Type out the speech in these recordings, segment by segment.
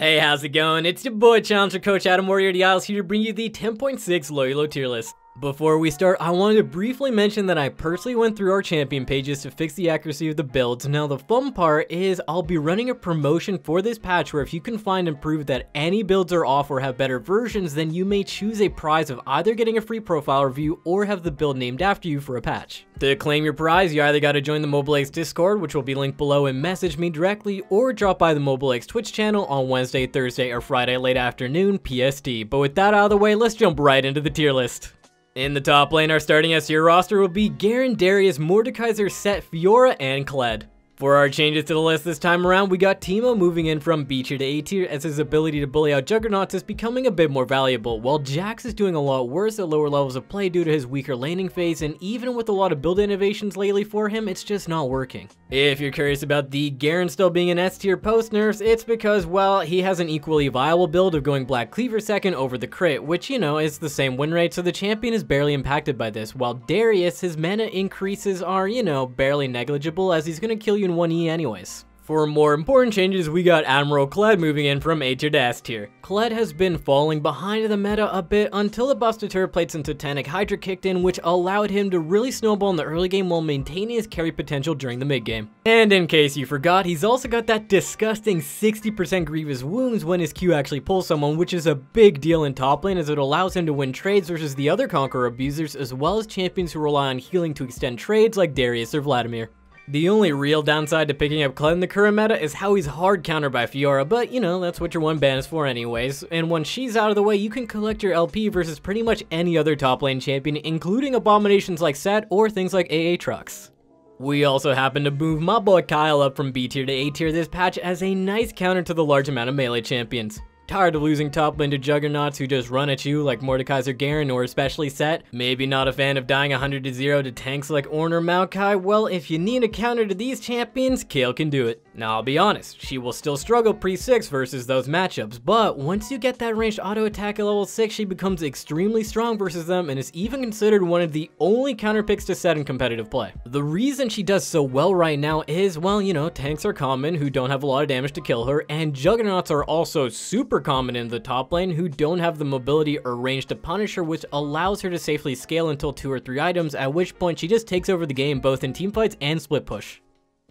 Hey, how's it going? It's your boy Challenger Coach Adam Moriarty Dials here to bring you the 10.6 Low tier list. Before we start, I wanted to briefly mention that I personally went through our champion pages to fix the accuracy of the builds. Now the fun part is I'll be running a promotion for this patch where if you can find and prove that any builds are off or have better versions, then you may choose a prize of either getting a free profile review or have the build named after you for a patch. To claim your prize, you either gotta join the Mobalytics Discord, which will be linked below and message me directly, or drop by the Mobalytics Twitch channel on Wednesday, Thursday, or Friday late afternoon PST. But with that out of the way, let's jump right into the tier list. In the top lane, our starting S roster will be Garen, Darius, Mordekaiser, Sett, Fiora, and Kled. For our changes to the list this time around, we got Teemo moving in from B tier to A tier as his ability to bully out Juggernauts is becoming a bit more valuable, while Jax is doing a lot worse at lower levels of play due to his weaker laning phase, and even with a lot of build innovations lately for him, it's just not working. If you're curious about the Garen still being an S tier post nerfs, it's because, well, he has an equally viable build of going Black Cleaver second over the crit, which, you know, is the same win rate, so the champion is barely impacted by this, while Darius, his mana increases are, you know, barely negligible as he's gonna kill you in 1E anyways. For more important changes, we got Admiral Kled moving in from A tier to S tier. Kled has been falling behind the meta a bit until the to turret plates and Titanic Hydra kicked in, which allowed him to really snowball in the early game while maintaining his carry potential during the mid game. And in case you forgot, he's also got that disgusting 60% grievous wounds when his Q actually pulls someone, which is a big deal in top lane as it allows him to win trades versus the other Conqueror abusers as well as champions who rely on healing to extend trades like Darius or Vladimir. The only real downside to picking up in the current meta is how he's hard countered by Fiora, but you know, that's what your one ban is for anyways. And when she's out of the way, you can collect your LP versus pretty much any other top lane champion, including abominations like Sett or things like AA Trucks. We also happen to move my boy Kayle up from B tier to A tier this patch as a nice counter to the large amount of melee champions. Tired of losing top lane to juggernauts who just run at you like Mordekaiser Garen or especially Sett? Maybe not a fan of dying 100 to 0 to tanks like Ornn or Maokai? Well, if you need a counter to these champions, Kayle can do it. Now, I'll be honest, she will still struggle pre-6 versus those matchups, but once you get that ranged auto attack at level 6, she becomes extremely strong versus them and is even considered one of the only counter picks to Sett in competitive play. The reason she does so well right now is, well, you know, tanks are common who don't have a lot of damage to kill her, and juggernauts are also super common in the top lane who don't have the mobility or range to punish her which allows her to safely scale until 2 or 3 items at which point she just takes over the game both in teamfights and split push.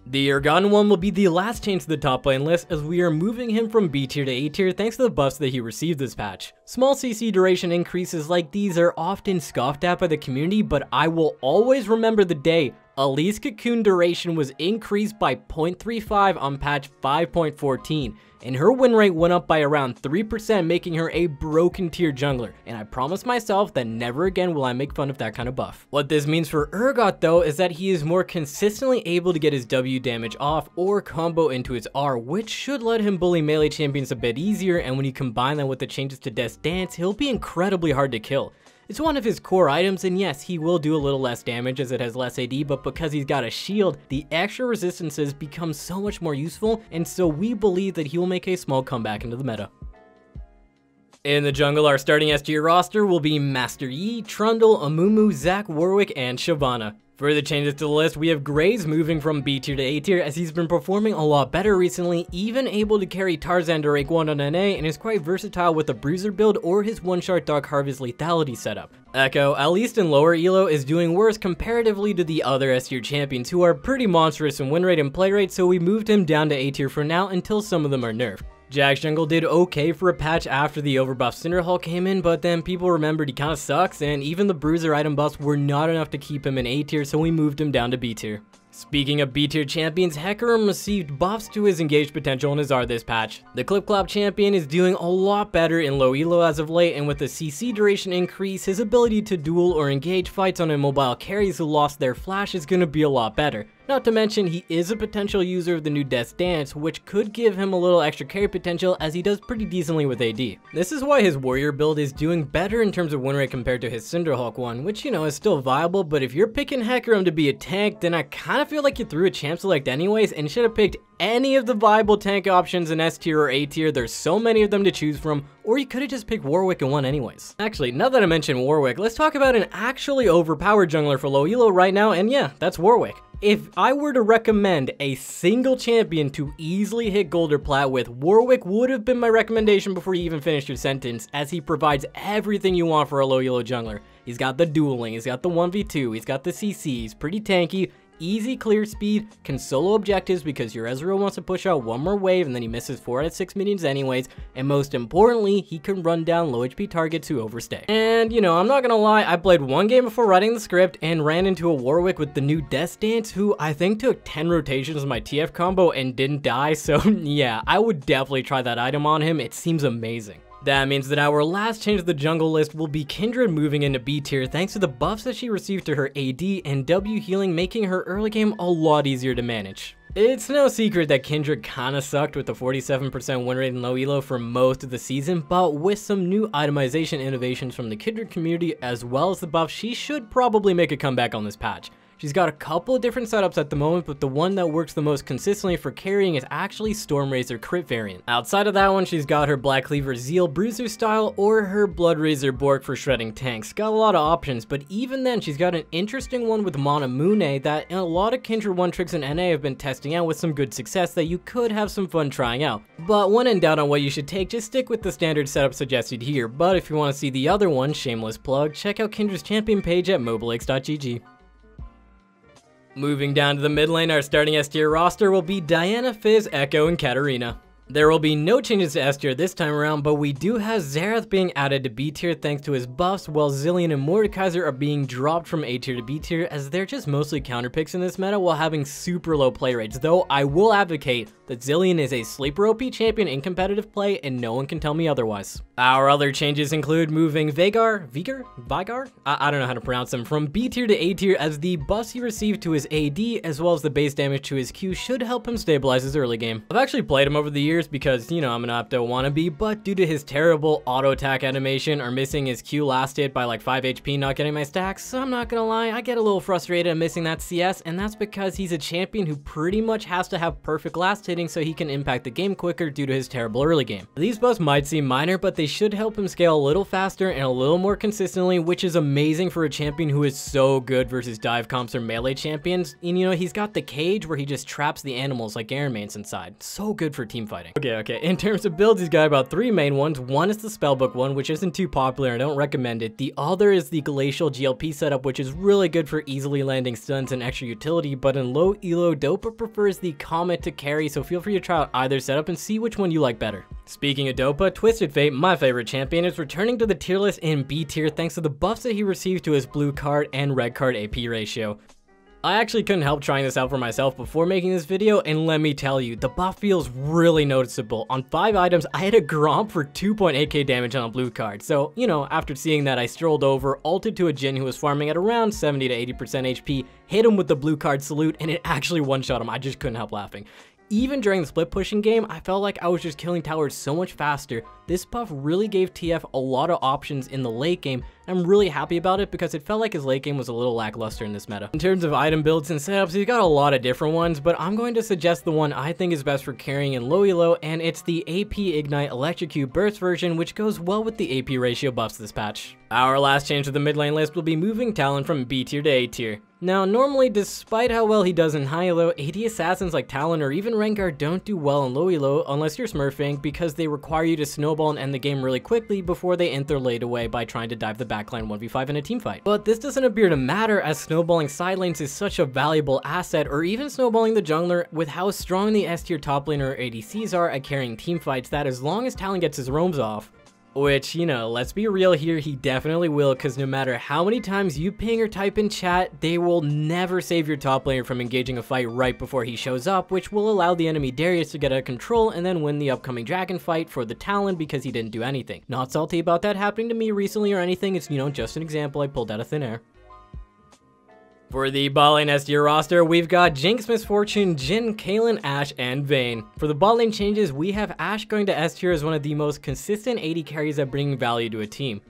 The Urgot one will be the last change to the top lane list as we are moving him from B tier to A tier thanks to the buffs that he received this patch. Small CC duration increases like these are often scoffed at by the community but I will always remember the day Elise Cocoon duration was increased by 0.35 on patch 5.14 and her win rate went up by around 3% making her a broken tier jungler and I promise myself that never again will I make fun of that kind of buff. What this means for Urgot though is that he is more consistently able to get his W damage off or combo into his R which should let him bully melee champions a bit easier and when you combine that with the changes to Death's Dance he'll be incredibly hard to kill. It's one of his core items, and yes, he will do a little less damage as it has less AD, but because he's got a shield, the extra resistances become so much more useful, and so we believe that he will make a small comeback into the meta. In the jungle, our starting S tier roster will be Master Yi, Trundle, Amumu, Zac, Warwick, and Shyvana. Further changes to the list, we have Graves moving from B tier to A tier as he's been performing a lot better recently, even able to carry Tarzan to 1 on NA and is quite versatile with a Bruiser build or his one-shot Dark Harvest lethality setup. Ekko, at least in lower elo, is doing worse comparatively to the other S tier champions who are pretty monstrous in win rate and play rate so we moved him down to A tier for now until some of them are nerfed. Jax Jungle did okay for a patch after the overbuff Cinder Cinderhulk came in, but then people remembered he kinda sucks, and even the Bruiser item buffs were not enough to keep him in A tier, so we moved him down to B tier. Speaking of B-tier champions, Hecarim received buffs to his engaged potential in his R this patch. The Clip Clop champion is doing a lot better in low elo as of late, and with the CC duration increase, his ability to duel or engage fights on immobile carries who lost their flash is gonna be a lot better. Not to mention, he is a potential user of the new Death Dance, which could give him a little extra carry potential as he does pretty decently with AD. This is why his warrior build is doing better in terms of win rate compared to his Cinderhulk one, which you know is still viable, but if you're picking Hecarim to be a tank, then I kinda feel like you threw a champ select anyways and should have picked any of the viable tank options in S tier or A tier. There's so many of them to choose from, or you could have just picked Warwick and won anyways. Actually, now that I mentioned Warwick, let's talk about an actually overpowered jungler for low elo right now, and yeah, that's Warwick. If I were to recommend a single champion to easily hit gold or plat with, Warwick would have been my recommendation before you even finished your sentence, as he provides everything you want for a low elo jungler. He's got the dueling, he's got the 1v2, he's got the CC, he's pretty tanky, easy clear speed, can solo objectives because your Ezreal wants to push out one more wave and then he misses 4 out of 6 minions anyways, and most importantly, he can run down low HP targets who overstay. And, you know, I'm not gonna lie, I played one game before writing the script and ran into a Warwick with the new Death Dance who I think took 10 rotations of my TF combo and didn't die, so yeah, I would definitely try that item on him, it seems amazing. That means that our last change to the jungle list will be Kindred moving into B tier thanks to the buffs that she received to her AD and W healing making her early game a lot easier to manage. It's no secret that Kindred kinda sucked with the 47% win rate in low elo for most of the season, but with some new itemization innovations from the Kindred community as well as the buff, she should probably make a comeback on this patch. She's got a couple of different setups at the moment, but the one that works the most consistently for carrying is actually Stormrazor crit variant. Outside of that one, she's got her Black Cleaver Zeal Bruiser style or her Bloodrazor Bork for shredding tanks. Got a lot of options, but even then, she's got an interesting one with Manamune that a lot of Kindred one tricks in NA have been testing out with some good success that you could have some fun trying out. But when in doubt on what you should take, just stick with the standard setup suggested here. But if you want to see the other one, shameless plug, check out Kindred's champion page at mobalytics.gg. Moving down to the mid lane, our starting S tier roster will be Diana, Fizz, Ekko, and Katarina. There will be no changes to S tier this time around, but we do have Xerath being added to B tier thanks to his buffs, while Zilean and Mordekaiser are being dropped from A tier to B tier as they're just mostly counter picks in this meta while having super low play rates, though I will advocate that Zilean is a sleeper OP champion in competitive play and no one can tell me otherwise. Our other changes include moving Veigar, Vigar, Vigar? I, I don't know how to pronounce them, from B tier to A tier as the buffs he received to his AD as well as the base damage to his Q should help him stabilize his early game. I've actually played him over the years because, you know, I'm an Opto wannabe, but due to his terrible auto attack animation or missing his Q last hit by like 5 HP not getting my stacks, so I'm not gonna lie, I get a little frustrated at missing that CS and that's because he's a champion who pretty much has to have perfect last hitting so he can impact the game quicker due to his terrible early game. These buffs might seem minor, but they should help him scale a little faster and a little more consistently, which is amazing for a champion who is so good versus dive comps or melee champions. And you know, he's got the cage where he just traps the animals like Garen Mains inside. So good for team Okay, okay, in terms of builds, he's got about three main ones. One is the spellbook one, which isn't too popular, I don't recommend it. The other is the Glacial GLP setup, which is really good for easily landing stuns and extra utility, but in low elo, Dopa prefers the Comet to carry, so feel free to try out either setup and see which one you like better. Speaking of Dopa, uh, Twisted Fate, my favorite champion, is returning to the tier list in B tier thanks to the buffs that he received to his blue card and red card AP ratio. I actually couldn't help trying this out for myself before making this video, and let me tell you, the buff feels really noticeable. On 5 items, I had a Gromp for 2.8k damage on a blue card, so, you know, after seeing that, I strolled over, ulted to a Jhin who was farming at around 70 to 80% HP, hit him with the blue card salute, and it actually one-shot him, I just couldn't help laughing. Even during the split pushing game, I felt like I was just killing towers so much faster. This buff really gave TF a lot of options in the late game, and I'm really happy about it because it felt like his late game was a little lackluster in this meta. In terms of item builds and setups, he's got a lot of different ones, but I'm going to suggest the one I think is best for carrying in low elo, and it's the AP Ignite Electrocute Burst version, which goes well with the AP ratio buffs this patch. Our last change to the mid lane list will be moving Talon from B tier to A tier. Now, normally, despite how well he does in high elo, AD assassins like Talon or even Rengar don't do well in low elo unless you're smurfing because they require you to snowball and end the game really quickly before they enter late away by trying to dive the backline 1v5 in a team fight. But this doesn't appear to matter as snowballing side lanes is such a valuable asset or even snowballing the jungler with how strong the S tier top laner ADCs are at carrying team fights that as long as Talon gets his roams off, which, you know, let's be real here, he definitely will, because no matter how many times you ping or type in chat, they will never save your top laner from engaging a fight right before he shows up, which will allow the enemy Darius to get out of control and then win the upcoming dragon fight for the Talon because he didn't do anything. Not salty about that happening to me recently or anything, it's, you know, just an example I pulled out of thin air. For the lane S tier roster, we've got Jinx, Miss Fortune, Jin, Jhin, Ashe, and Vayne. For the lane changes, we have Ashe going to S tier as one of the most consistent AD carries at bringing value to a team.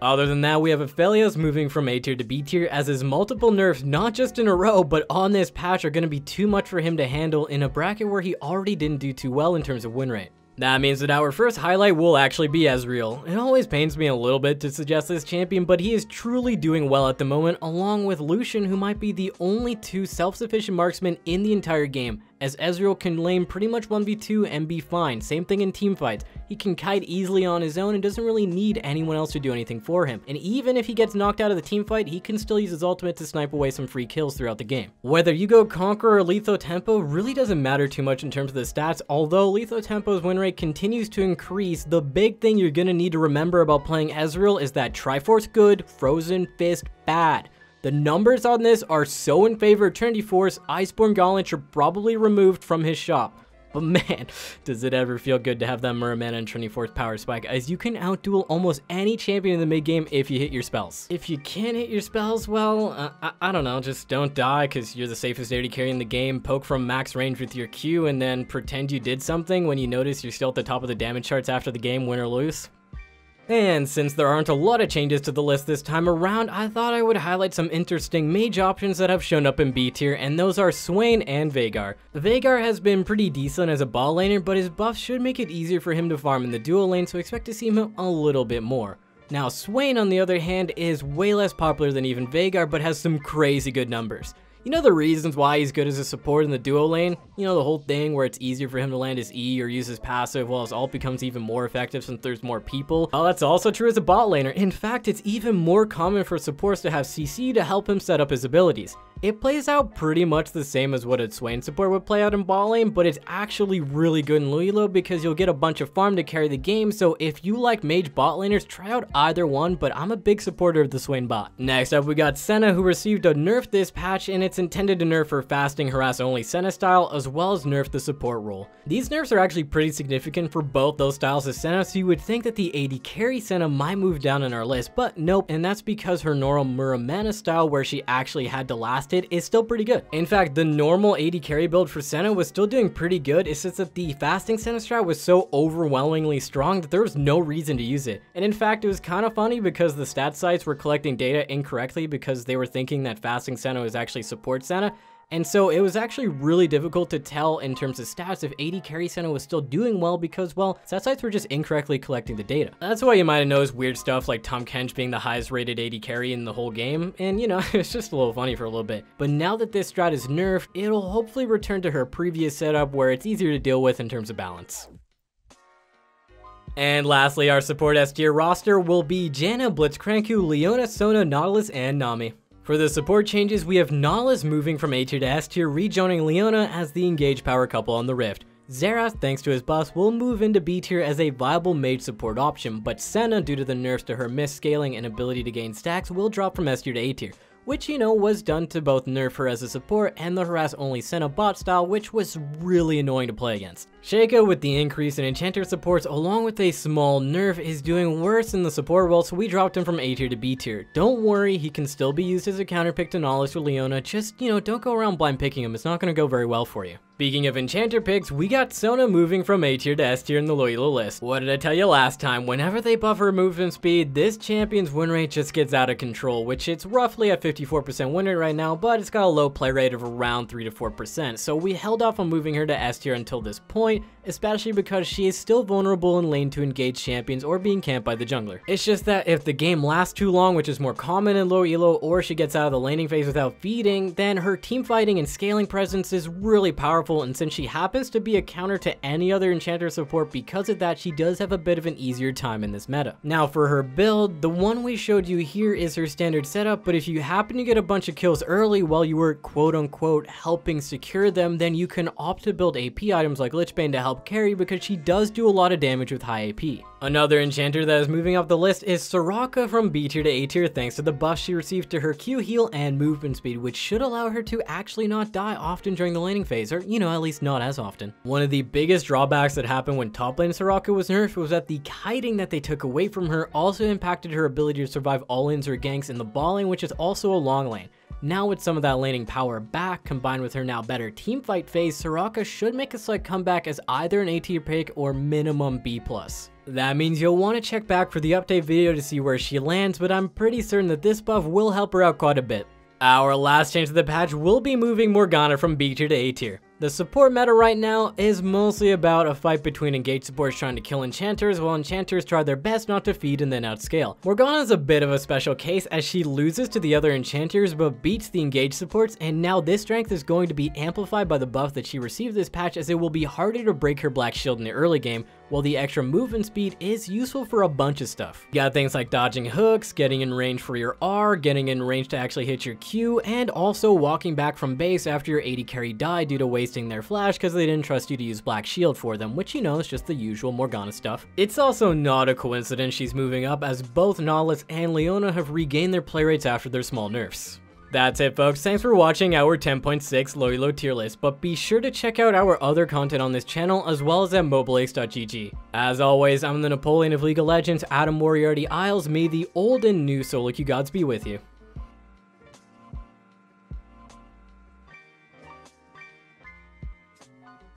Other than that, we have Aphelios moving from A tier to B tier as his multiple nerfs, not just in a row, but on this patch are going to be too much for him to handle in a bracket where he already didn't do too well in terms of win rate. That means that our first highlight will actually be Ezreal. It always pains me a little bit to suggest this champion, but he is truly doing well at the moment, along with Lucian, who might be the only two self-sufficient marksmen in the entire game, as Ezreal can lane pretty much 1v2 and be fine. Same thing in teamfights. He can kite easily on his own and doesn't really need anyone else to do anything for him. And even if he gets knocked out of the teamfight, he can still use his ultimate to snipe away some free kills throughout the game. Whether you go Conqueror or Lethal Tempo really doesn't matter too much in terms of the stats, although Lethal Tempo's win rate continues to increase, the big thing you're gonna need to remember about playing Ezreal is that Triforce good, Frozen Fist bad. The numbers on this are so in favor of Trinity Force, Iceborn Gauntlet should probably removed from his shop. But man, does it ever feel good to have that Muramana and Trinity Force power spike, as you can outduel almost any champion in the mid game if you hit your spells. If you can't hit your spells, well, uh, I, I, don't know, just don't die because you're the safest AD carry in the game, poke from max range with your Q, and then pretend you did something when you notice you're still at the top of the damage charts after the game, win or lose. And since there aren't a lot of changes to the list this time around, I thought I would highlight some interesting mage options that have shown up in B tier, and those are Swain and Veigar. Veigar has been pretty decent as a ball laner, but his buff should make it easier for him to farm in the dual lane, so expect to see him a little bit more. Now, Swain, on the other hand, is way less popular than even Veigar, but has some crazy good numbers. You know the reasons why he's good as a support in the duo lane? You know the whole thing where it's easier for him to land his E or use his passive while his ult becomes even more effective since there's more people? Well, that's also true as a bot laner. In fact, it's even more common for supports to have CC to help him set up his abilities. It plays out pretty much the same as what a Swain support would play out in bot lane, but it's actually really good in low elo because you'll get a bunch of farm to carry the game, so if you like mage bot laners, try out either one, but I'm a big supporter of the Swain bot. Next up, we got Senna, who received a nerf this patch, and it's intended to nerf her fasting harass only Senna style, as well as nerf the support role. These nerfs are actually pretty significant for both those styles of Senna, so you would think that the AD carry Senna might move down in our list, but nope, and that's because her normal Muramana style, where she actually had to last is still pretty good. In fact, the normal AD carry build for Senna was still doing pretty good. It's just that the fasting Senna strat was so overwhelmingly strong that there was no reason to use it. And in fact, it was kind of funny because the stat sites were collecting data incorrectly because they were thinking that fasting Senna was actually support Senna, and so it was actually really difficult to tell in terms of stats if AD Carry Senna was still doing well because, well, stat sites were just incorrectly collecting the data. That's why you might have noticed weird stuff like Tahm Kench being the highest rated AD carry in the whole game, and you know, it's just a little funny for a little bit. But now that this strat is nerfed, it'll hopefully return to her previous setup where it's easier to deal with in terms of balance. And lastly, our support S tier roster will be Janna, Blitzcrank, Leona, Sona, Nautilus, and Nami. For the support changes, we have Nautilus moving from A tier to S tier, rejoining Leona as the engaged power couple on the Rift. Xerath, thanks to his buff, will move into B tier as a viable mage support option, but Senna, due to the nerfs to her mist scaling and ability to gain stacks, will drop from S tier to A tier which you know was done to both nerf her as a support and the harass only Senna bot style which was really annoying to play against. Shaco with the increase in enchanter supports along with a small nerf is doing worse in the support role so we dropped him from A tier to B tier. Don't worry, he can still be used as a counterpick to Nautilus or Leona, just you know don't go around blind picking him, it's not going to go very well for you. Speaking of enchanter picks, we got Sona moving from A tier to S tier in the low elo list. What did I tell you last time? Whenever they buff her movement speed, this champion's win rate just gets out of control, which it's roughly at 54% win rate right now, but it's got a low play rate of around 3 to 4%. So we held off on moving her to S tier until this point, especially because she is still vulnerable in lane to engage champions or being camped by the jungler. It's just that if the game lasts too long, which is more common in low elo, or she gets out of the laning phase without feeding, then her team fighting and scaling presence is really powerful powerful, and since she happens to be a counter to any other enchanter support because of that, she does have a bit of an easier time in this meta. Now for her build, the one we showed you here is her standard setup, but if you happen to get a bunch of kills early while you were quote unquote helping secure them, then you can opt to build AP items like Lichbane to help carry because she does do a lot of damage with high AP. Another enchanter that is moving up the list is Soraka from B tier to A tier thanks to the buff she received to her Q heal and movement speed, which should allow her to actually not die often during the laning phase, or you know, at least not as often. One of the biggest drawbacks that happened when top lane Soraka was nerfed was that the kiting that they took away from her also impacted her ability to survive all-ins or ganks in the ball lane, which is also a long lane. Now with some of that laning power back, combined with her now better teamfight phase, Soraka should make a slight comeback as either an A tier pick or minimum B+. That means you'll want to check back for the update video to see where she lands, but I'm pretty certain that this buff will help her out quite a bit. Our last change to the patch will be moving Morgana from B tier to A tier. The support meta right now is mostly about a fight between engaged supports trying to kill enchanters while enchanters try their best not to feed and then outscale. Morgana is a bit of a special case as she loses to the other enchanters but beats the engaged supports and now this strength is going to be amplified by the buff that she received this patch as it will be harder to break her black shield in the early game while the extra movement speed is useful for a bunch of stuff. You got things like dodging hooks, getting in range for your R, getting in range to actually hit your Q, and also walking back from base after your AD carry die due to wasting their flash because they didn't trust you to use Black Shield for them, which you know is just the usual Morgana stuff. It's also not a coincidence she's moving up as both Nautilus and Leona have regained their play rates after their small nerfs. That's it folks, thanks for watching our 10.6 low elo tier list, but be sure to check out our other content on this channel as well as at mobalytics.gg. As always, I'm the Napoleon of League of Legends, Adam Moriarty Isles, may the old and new solo queue gods be with you.